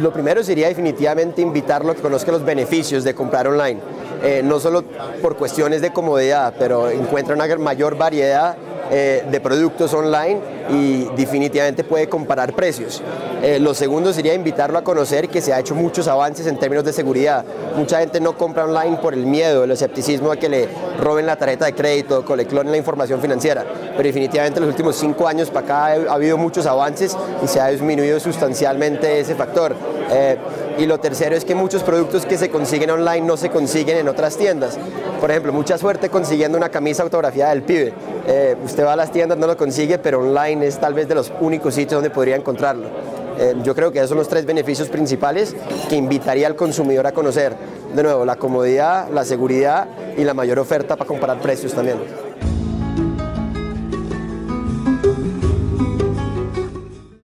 lo primero sería definitivamente invitarlo a que conozca los beneficios de comprar online. Eh, no solo por cuestiones de comodidad, pero encuentra una mayor variedad eh, de productos online y definitivamente puede comparar precios. Eh, lo segundo sería invitarlo a conocer que se ha hecho muchos avances en términos de seguridad. Mucha gente no compra online por el miedo, el escepticismo a que le roben la tarjeta de crédito, que le clonen la información financiera. Pero definitivamente en los últimos cinco años para acá ha habido muchos avances y se ha disminuido sustancialmente ese factor. Eh, y lo tercero es que muchos productos que se consiguen online no se consiguen en otras tiendas. Por ejemplo, mucha suerte consiguiendo una camisa autografiada del pibe. Eh, usted va a las tiendas, no lo consigue, pero online es tal vez de los únicos sitios donde podría encontrarlo. Eh, yo creo que esos son los tres beneficios principales que invitaría al consumidor a conocer. De nuevo, la comodidad, la seguridad y la mayor oferta para comparar precios también.